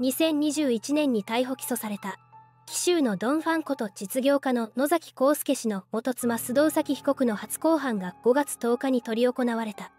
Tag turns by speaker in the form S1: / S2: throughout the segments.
S1: 2021年に逮捕起訴された。紀州のドン・ファンこと実業家の野崎幸助氏の元妻須藤崎被告の初公判が5月10日に執り行われた。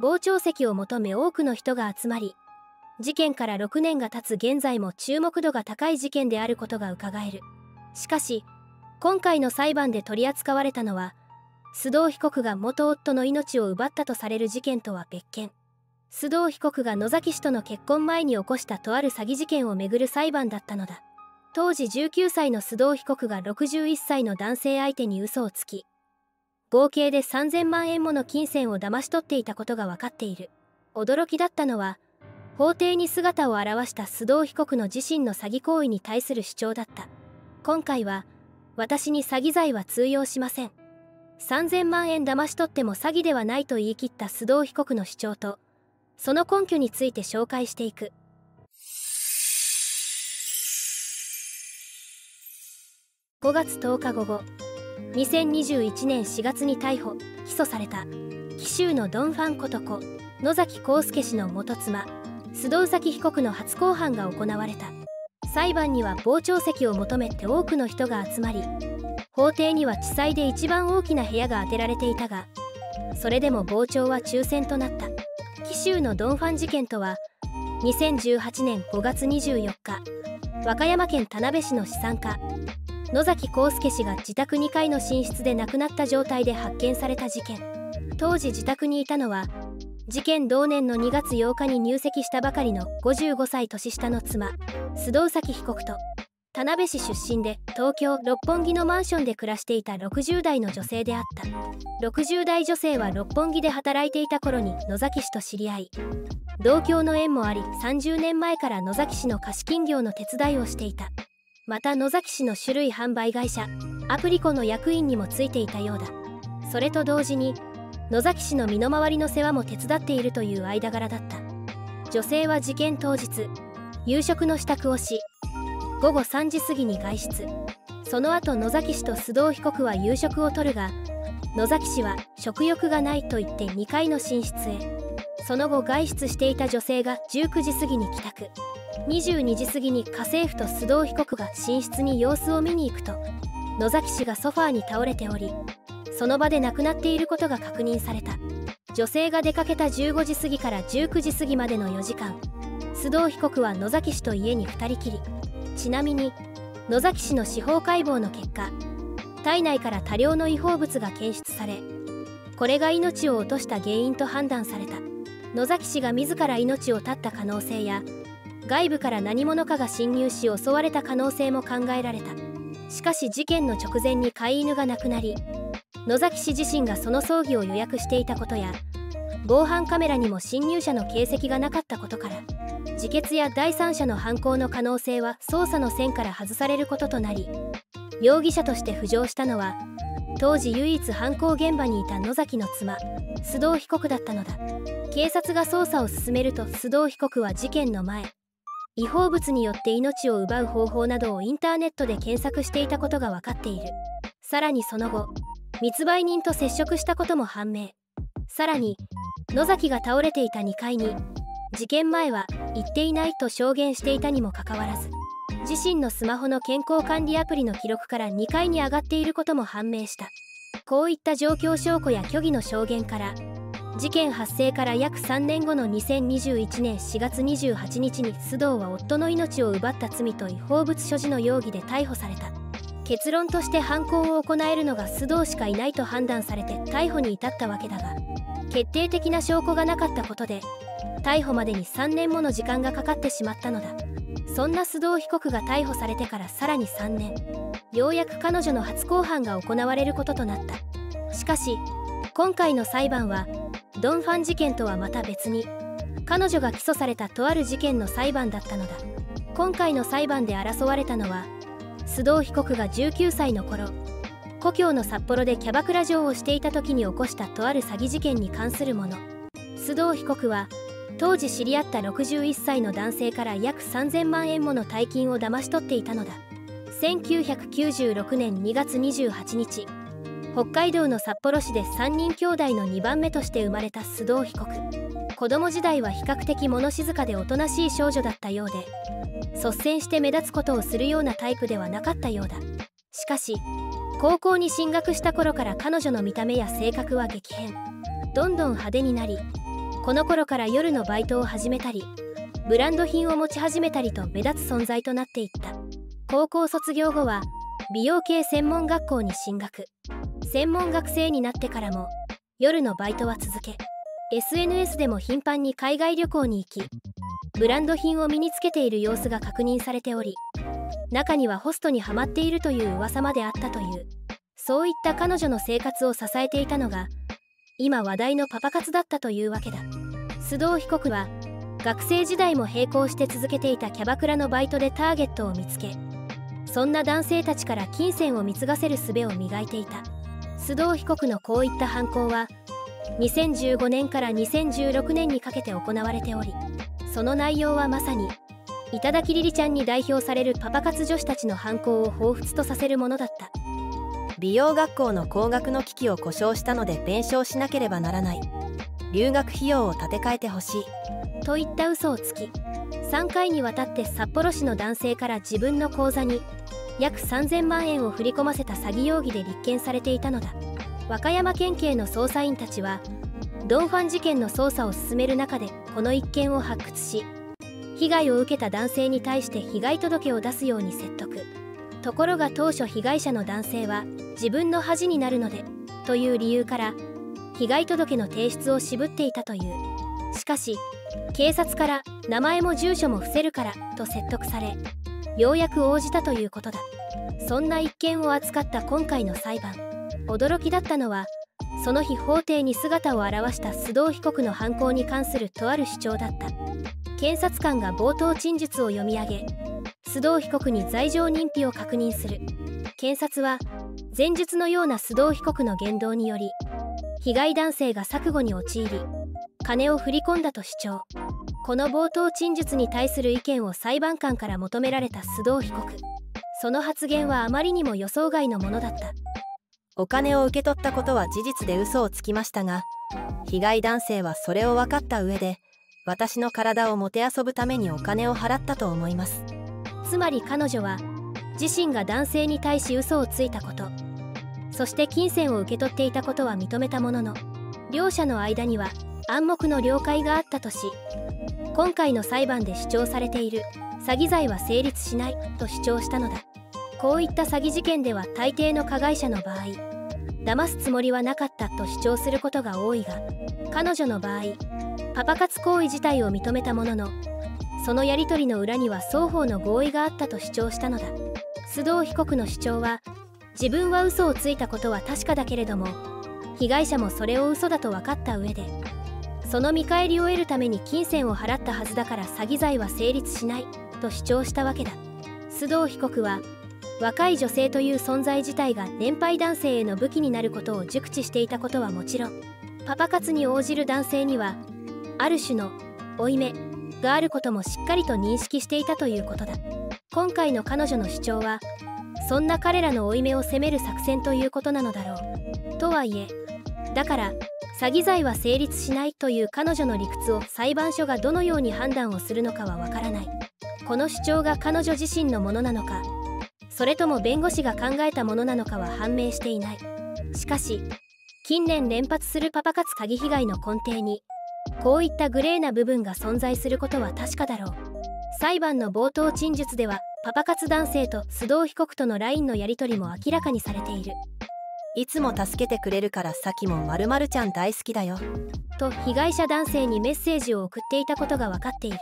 S1: 傍聴席を求め多くの人が集まり事件から6年が経つ現在も注目度が高い事件であることがうかがえる。しかし今回の裁判で取り扱われたのは須藤被告が元夫の命を奪ったとされる事件とは別件。須藤被告が野崎氏との結婚前に起こしたとある詐欺事件をめぐる裁判だったのだ。当時19歳の須藤被告が61歳の男性相手に嘘をつき合計で3000万円もの金銭を騙し取っていたことが分かっている。驚きだったのは法廷に姿を現した須藤被告の自身の詐欺行為に対する主張だった。今回は私に詐欺罪は通用しません。3000万円騙し取っても詐欺ではないと言い切った須藤被告の主張とその根拠について紹介していく。5月10日午後2021年4月に逮捕起訴された。紀州のドン・ファンこと子野崎幸助氏の元妻須藤崎被告の初公判が行われた。裁判には傍聴席を求めて多くの人が集まり法廷には地裁で一番大きな部屋が当てられていたがそれでも傍聴は抽選となった。紀州のドンファン事件とは2018年5月24日和歌山県田辺市の資産家野崎幸助氏が自宅2階の寝室で亡くなった状態で発見された事件。当時自宅にいたのは事件同年の2月8日に入籍したばかりの55歳年下の妻須藤崎被告と田辺市出身で東京六本木のマンションで暮らしていた60代の女性であった。60代女性は六本木で働いていた頃に野崎氏と知り合い。同郷の縁もあり30年前から野崎氏の貸金業の手伝いをしていた。また野崎氏の種類販売会社アプリコの役員にもついていたようだ。それと同時に野崎氏の身の回りの世話も手伝っているという間柄だった。女性は事件当日夕食の支度をし午後3時過ぎに外出。その後野崎氏と須藤被告は夕食をとるが野崎氏は食欲がないと言って2階の寝室へ。その後外出していた女性が19時過ぎに帰宅。22時過ぎに家政婦と須藤被告が寝室に様子を見に行くと野崎氏がソファーに倒れておりその場で亡くなっていることが確認された。女性が出かけた15時過ぎから19時過ぎまでの4時間須藤被告は野崎氏と家に2人きり。ちなみに野崎氏の司法解剖の結果体内から多量の違法物が検出されこれが命を落とした原因と判断された。野崎氏が自ら命を絶った可能性や外部から何者かが侵入し襲われた可能性も考えられた。しかし事件の直前に飼い犬が亡くなり野崎氏自身がその葬儀を予約していたことや防犯カメラにも侵入者の形跡がなかったことから自決や第三者の犯行の可能性は捜査の線から外されることとなり容疑者として浮上したのは当時唯一犯行現場にいた野崎の妻須藤被告だったのだ。警察が捜査を進めると須藤被告は事件の前違法物によって命を奪う方法などをインターネットで検索していたことが分かっている。さらにその後密売人と接触したことも判明。さらに野崎が倒れていた2階に事件前は行っていないと証言していたにもかかわらず自身のスマホの健康管理アプリの記録から2階に上がっていることも判明した。こういった状況証拠や虚偽の証言から事件発生から約3年後の2021年4月28日に須藤は夫の命を奪った罪と違法物所持の容疑で逮捕された。結論として犯行を行えるのが須藤しかいないと判断されて逮捕に至ったわけだが決定的な証拠がなかったことで逮捕までに3年もの時間がかかってしまったのだ。そんな須藤被告が逮捕されてからさらに3年。ようやく彼女の初公判が行われることとなった。しかし今回の裁判はドン・ファン事件とはまた別に彼女が起訴されたとある事件の裁判だったのだ。今回の裁判で争われたのは須藤被告が19歳の頃故郷の札幌でキャバクラ嬢をしていた時に起こしたとある詐欺事件に関するもの。須藤被告は当時知り合った61歳の男性から約3000万円もの大金を騙し取っていたのだ。1996年2月28日北海道の札幌市で3人兄弟の2番目として生まれた須藤被告。子供時代は比較的物静かでおとなしい少女だったようで率先して目立つことをするようなタイプではなかったようだ。しかし高校に進学した頃から彼女の見た目や性格は激変。どんどん派手になりこの頃から夜のバイトを始めたりブランド品を持ち始めたりと目立つ存在となっていった。高校卒業後は美容系専門学校に進学。専門学生になってからも夜のバイトは続け SNS でも頻繁に海外旅行に行きブランド品を身につけている様子が確認されており中にはホストにはまっているという噂まであったという。そういった彼女の生活を支えていたのが今話題のパパ活だったというわけだ。須藤被告は学生時代も並行して続けていたキャバクラのバイトでターゲットを見つけそんな男性たちから金銭を貢がせる術を磨いていた。須藤被告のこういった犯行は2015年から2016年にかけて行われておりその内容はまさに頂きりりちゃんに代表されるパパ活女子たちの犯行を彷彿とさせるものだった。
S2: 美容学校の高額の機器を故障したので弁償しなければならない。留学費用を立て替えてほし
S1: い。といった嘘をつき3回にわたって札幌市の男性から自分の口座に約3000万円を振り込ませた詐欺容疑で立件されていたのだ。和歌山県警の捜査員たちはドンファン事件の捜査を進める中でこの一件を発掘し被害を受けた男性に対して被害届を出すように説得。ところが当初被害者の男性は自分の恥になるのでという理由から被害届の提出を渋っていたという。しかし警察から名前も住所も伏せるからと説得されようやく応じたということだ。そんな一件を扱った今回の裁判。驚きだったのはその日法廷に姿を現した須藤被告の犯行に関するとある主張だった。検察官が冒頭陳述を読み上げ須藤被告に罪状認否を確認する。検察は前述のような須藤被告の言動により被害男性が錯誤に陥り金を振り込んだと主張。この冒頭陳述に対する意見を裁判官から求められた須藤被告。その発言はあまりにも予想外のものだった。
S2: お金を受け取ったことは事実で嘘をつきましたが被害男性はそれを分かった上で私の体をもてあそぶためにお金を払ったと思います。
S1: つまり彼女は自身が男性に対し嘘をついたこと。そして金銭を受け取っていたことは認めたものの両者の間には暗黙の了解があったとし今回の裁判で主張されている詐欺罪は成立しないと主張したのだ。こういった詐欺事件では大抵の加害者の場合騙すつもりはなかったと主張することが多いが彼女の場合パパ活行為自体を認めたもののそのやり取りの裏には双方の合意があったと主張したのだ。須藤被告の主張は自分は嘘をついたことは確かだけれども被害者もそれを嘘だと分かった上でその見返りを得るために金銭を払ったはずだから詐欺罪は成立しないと主張したわけだ。須藤被告は若い女性という存在自体が年配男性への武器になることを熟知していたことはもちろんパパ活に応じる男性にはある種の負い目があることもしっかりと認識していたということだ。今回の彼女の主張はそんな彼らの負い目を責める作戦ということなのだろう。とはいえだから詐欺罪は成立しないという彼女の理屈を裁判所がどのように判断をするのかはわからない。この主張が彼女自身のものなのかそれとも弁護士が考えたものなのかは判明していない。しかし近年連発するパパ活詐欺被害の根底にこういったグレーな部分が存在することは確かだろう。裁判の冒頭陳述ではパパ活男性と須藤被告との LINE のやり取りも明らかにされている。
S2: いつも助けてくれるからさきもまるちゃん大好きだよ。
S1: と被害者男性にメッセージを送っていたことが分かっている。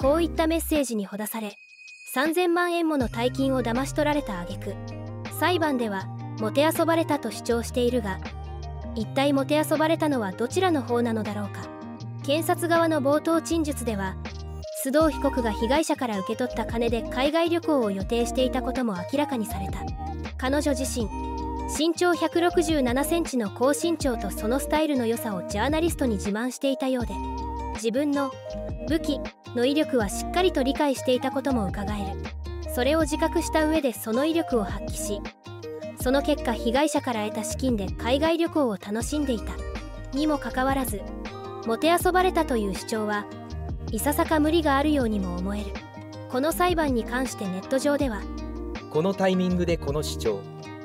S1: こういったメッセージにほだされ3000万円もの大金を騙し取られた挙句。裁判ではもてあそばれたと主張しているが一体もてあそばれたのはどちらの方なのだろうか。検察側の冒頭陳述では須藤被告が被害者から受け取った金で海外旅行を予定していたことも明らかにされた。彼女自身身長167センチの高身長とそのスタイルの良さをジャーナリストに自慢していたようで自分の武器の威力はしっかりと理解していたこともうかがえる。それを自覚した上でその威力を発揮しその結果被害者から得た資金で海外旅行を楽しんでいた。にもかかわらずもてあそばれたという主張はいささか無理があるようにも思える。この裁判に関してネット上では。
S3: このタイミングでこの主張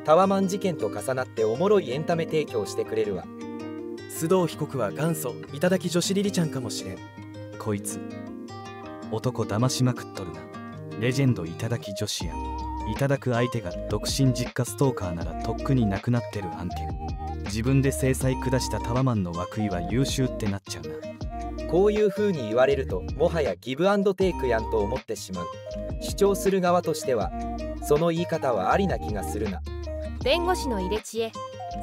S3: タワマン事件と重なっておもろいエンタメ提供してくれるわ。
S4: 須藤被告は元祖頂き女子リリちゃんかもしれん。
S5: こいつ男騙しまくっとるな。レジェンド頂き女子やいただく相手が独身実家ストーカーならとっくになくなってる案件。自分で制裁下したタワマンの涌井は優秀ってなっちゃうな
S3: こういう風に言われるともはやギブアンドテイクやんと思ってしまう。主張する側としてはその言い方はありな気がするな。
S2: 弁護士の入れ知恵。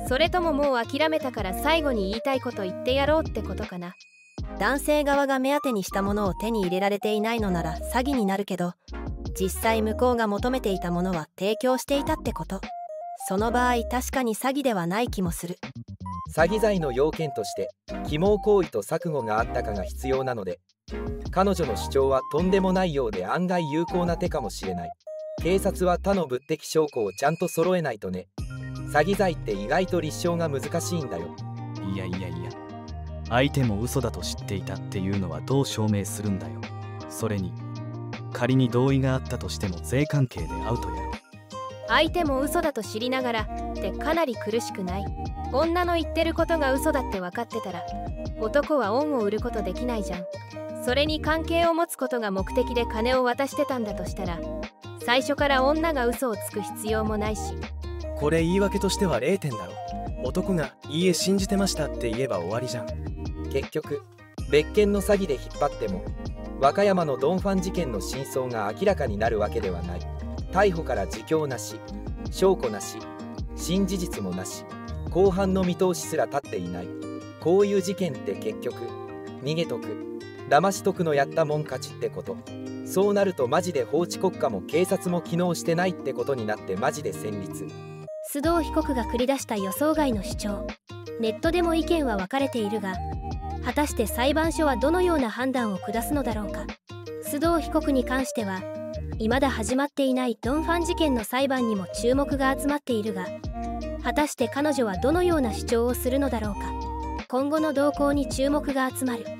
S2: それとももう諦めたから最後に言いたいこと言ってやろうってことかな。男性側が目当てにしたものを手に入れられていないのなら詐欺になるけど実際向こうが求めていたものは提供していたってこと。その場合確かに詐欺ではない気もする。
S3: 詐欺罪の要件として欺罔行為と錯誤があったかが必要なので彼女の主張はとんでもないようで案外有効な手かもしれない。警察は他の物的証拠をちゃんと揃えないとね。詐欺罪って意外と立証が難しいんだよ。
S5: いやいやいや。相手も嘘だと知っていたっていうのはどう証明するんだよ。それに仮に同意があったとしても税関係でアウトやろ
S2: 相手も嘘だと知りながらってかなり苦しくない女の言ってることが嘘だって分かってたら男は恩を売ることできないじゃん。それに関係を持つことが目的で金を渡してたんだとしたら最初から女が嘘をつく必要もないし。
S4: これ言い訳としては0点だろ男が「いいえ信じてました」って言えば終わりじゃん。
S3: 結局別件の詐欺で引っ張っても和歌山のドンファン事件の真相が明らかになるわけではない。逮捕から自供なし証拠なし新事実もなし。後半の見通しすら立っていない。こういう事件って結局逃げとく騙しとくのやったもん勝ちってこと。そうなるとマジで法治国家も警察も機能してないってことになってマジで戦慄。
S1: 須藤被告が繰り出した予想外の主張。ネットでも意見は分かれているが果たして裁判所はどのような判断を下すのだろうか。須藤被告に関しては未だ始まっていないドン・ファン事件の裁判にも注目が集まっているが果たして彼女はどのような主張をするのだろうか。今後の動向に注目が集まる。